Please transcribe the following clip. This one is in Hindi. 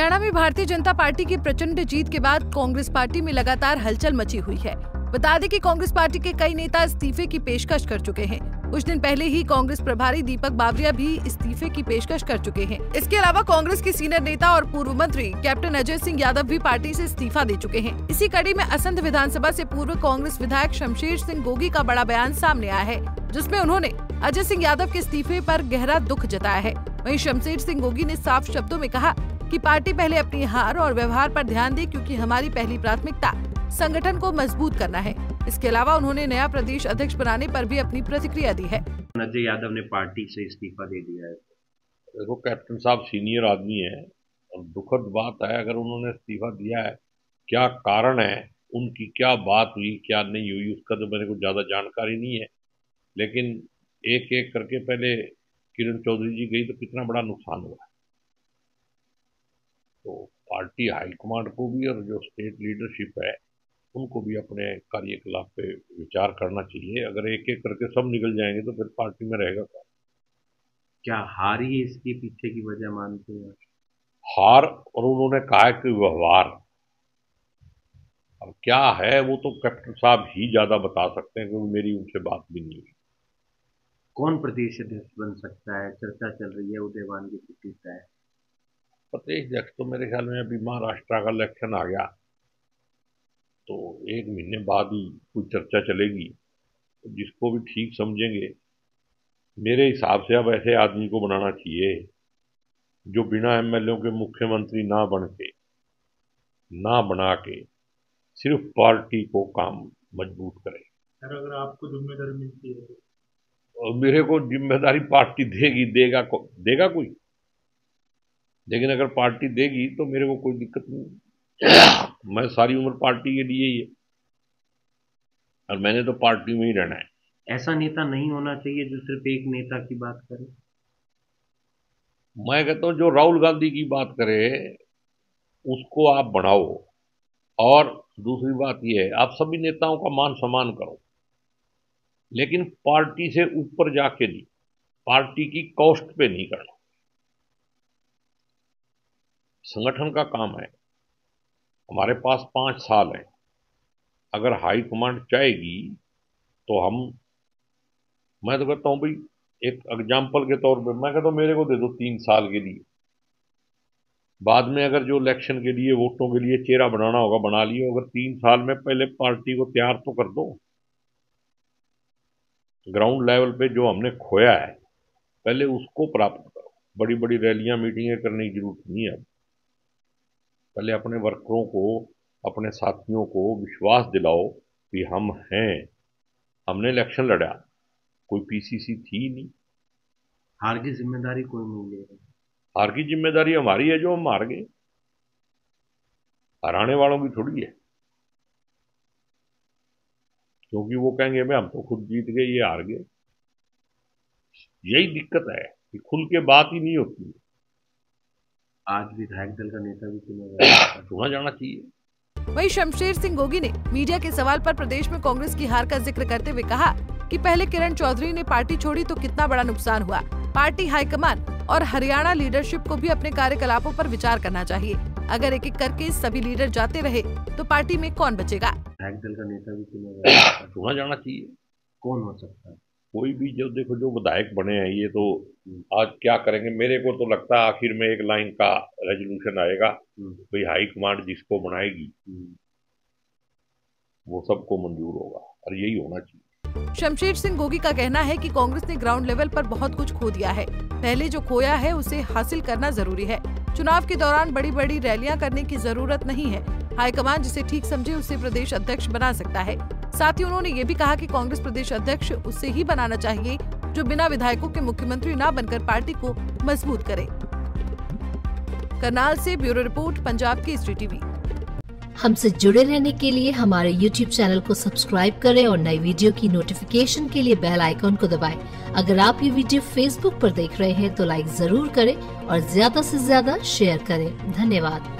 हरियाणा में भारतीय जनता पार्टी की प्रचंड जीत के बाद कांग्रेस पार्टी में लगातार हलचल मची हुई है। बता दें कि कांग्रेस पार्टी के कई नेता इस्तीफे की पेशकश कर चुके हैं। कुछ दिन पहले ही कांग्रेस प्रभारी दीपक बावरिया भी इस्तीफे की पेशकश कर चुके हैं। इसके अलावा कांग्रेस के सीनियर नेता और पूर्व मंत्री कैप्टन अजय सिंह यादव भी पार्टी से इस्तीफा दे चुके हैं। इसी कड़ी में असंध विधानसभा से पूर्व कांग्रेस विधायक शमशेर सिंह गोगी का बड़ा बयान सामने आया है, जिसमें उन्होंने अजय सिंह यादव के इस्तीफे पर गहरा दुख जताया है। वहीं शमशेर सिंह गोगी ने साफ़ शब्दों में कहा कि पार्टी पहले अपनी हार और व्यवहार पर ध्यान दे क्योंकि हमारी पहली प्राथमिकता संगठन को मज़बूत करना है। इसके अलावा उन्होंने नया प्रदेश अध्यक्ष बनाने पर भी अपनी प्रतिक्रिया दी है। अजय यादव ने पार्टी से इस्तीफा दे दिया है। देखो कैप्टन साहब सीनियर आदमी है और दुखद बात है अगर उन्होंने इस्तीफा दिया है क्या कारण है? उनकी क्या बात हुई क्या नहीं हुई उसका तो मेरे को ज़्यादा जानकारी नहीं है। लेकिन एक एक करके पहले किरण चौधरी जी गई तो कितना बड़ा नुकसान हुआ तो पार्टी हाईकमांड को भी और जो स्टेट लीडरशिप है उनको भी अपने कार्यकलाप पे विचार करना चाहिए। अगर एक एक करके सब निकल जाएँगे तो फिर पार्टी में रहेगा कौन? क्या हार ही इसके पीछे की वजह मानते हैं हार और उन्होंने कहा कि व्यवहार। अब क्या है वो तो कैप्टन साहब ही ज़्यादा बता सकते हैं क्योंकि मेरी उनसे बात भी नहीं हुई। कौन प्रदेश अध्यक्ष बन सकता है? चर्चा चल रही है उदयवान की छुट्टी है। प्रदेश अध्यक्ष तो मेरे ख्याल में अभी महाराष्ट्र का इलेक्शन आ गया। तो एक महीने बाद ही कुछ चर्चा चलेगी तो जिसको भी ठीक समझेंगे। मेरे हिसाब से अब ऐसे आदमी को बनाना चाहिए जो बिना एमएलए के मुख्यमंत्री ना बन के ना बना के सिर्फ़ पार्टी को काम मज़बूत करे। सर अगर आपको ज़िम्मेदारी मिलती है और मेरे को ज़िम्मेदारी पार्टी देगी देगा को देगा कोई? लेकिन अगर पार्टी देगी तो मेरे को कोई दिक्कत नहीं मैं सारी उम्र पार्टी के लिए ही है। और मैंने तो पार्टी में ही रहना है। ऐसा नेता नहीं होना चाहिए जो सिर्फ़ एक नेता की बात करे। मैं कहता हूँ जो राहुल गांधी की बात करे उसको आप बढ़ाओ। और दूसरी बात यह है आप सभी नेताओं का मान सम्मान करो। लेकिन पार्टी से ऊपर जाके नहीं पार्टी की कॉस्ट पे नहीं करना। संगठन का काम है। हमारे पास पाँच साल है। अगर हाई कमांड चाहेगी तो हम, मैं तो कहता हूँ भाई, एक एग्ज़ाम्पल के तौर पे, मैं कहता हूँ मेरे को दे दो तीन साल के लिए। बाद में अगर जो इलेक्शन के लिए, वोटों के लिए चेहरा बनाना होगा, बना लियो अगर तीन साल में पहले पार्टी को तैयार तो कर दो। ग्राउंड लेवल पे जो हमने खोया है, पहले उसको प्राप्त करो। बड़ी बड़ी रैलियाँ, मीटिंगें करने की ज़रूरत नहीं है अब। पहले अपने वर्करों को अपने साथियों को विश्वास दिलाओ कि हम हैं। हमने इलेक्शन लड़ा। कोई पीसीसी थी नहीं। हार की ज़िम्मेदारी कोई नहीं ले रहा। हार की ज़िम्मेदारी हमारी है जो हम हार गए। हराने वालों की थोड़ी है। क्योंकि वो कहेंगे भाई हम तो खुद जीत गए ये हार गए। यही दिक्कत है कि खुल के बात ही नहीं होती आज विधायक दल का नेता भी चुना चुना जाना चाहिए। वही शमशेर सिंह गोगी ने मीडिया के सवाल पर प्रदेश में कांग्रेस की हार का ज़िक्र करते हुए कहा कि पहले किरण चौधरी ने पार्टी छोड़ी तो कितना बड़ा नुकसान हुआ। पार्टी हाईकमान और हरियाणा लीडरशिप को भी अपने कार्यकलापों पर विचार करना चाहिए। अगर एक एक करके सभी लीडर जाते रहे तो पार्टी में कौन बचेगा? विधायक दल का नेता भी चुना जाना चाहिए। कौन हो सकता है? कोई भी जो देखो जो विधायक बने हैं ये तो आज क्या करेंगे? मेरे को तो लगता है आखिर में एक लाइन का रेजोल्यूशन आएगा भाई हाई कमांड जिसको बनाएगी वो सबको मंजूर होगा और यही होना चाहिए। शमशेर सिंह गोगी का कहना है कि कांग्रेस ने ग्राउंड लेवल पर बहुत कुछ खो दिया है। पहले जो खोया है उसे हासिल करना ज़रूरी है। चुनाव के दौरान बड़ी बड़ी रैलियाँ करने की ज़रूरत नहीं है। हाईकमान जिसे ठीक समझे उसे प्रदेश अध्यक्ष बना सकता है। साथ ही उन्होंने ये भी कहा कि कांग्रेस प्रदेश अध्यक्ष उसे ही बनाना चाहिए, जो बिना विधायकों के मुख्यमंत्री न बनकर पार्टी को मज़बूत करे। करनाल से ब्यूरो रिपोर्ट, पंजाब की टीवी। हमसे जुड़े रहने के लिए हमारे YouTube चैनल को सब्सक्राइब करें और नई वीडियो की नोटिफिकेशन के लिए बेल आइकॉन को दबाएँ। अगर आप ये वीडियो Facebook पर देख रहे हैं तो लाइक ज़रूर करें और ज़्यादा से ज़्यादा शेयर करें। धन्यवाद।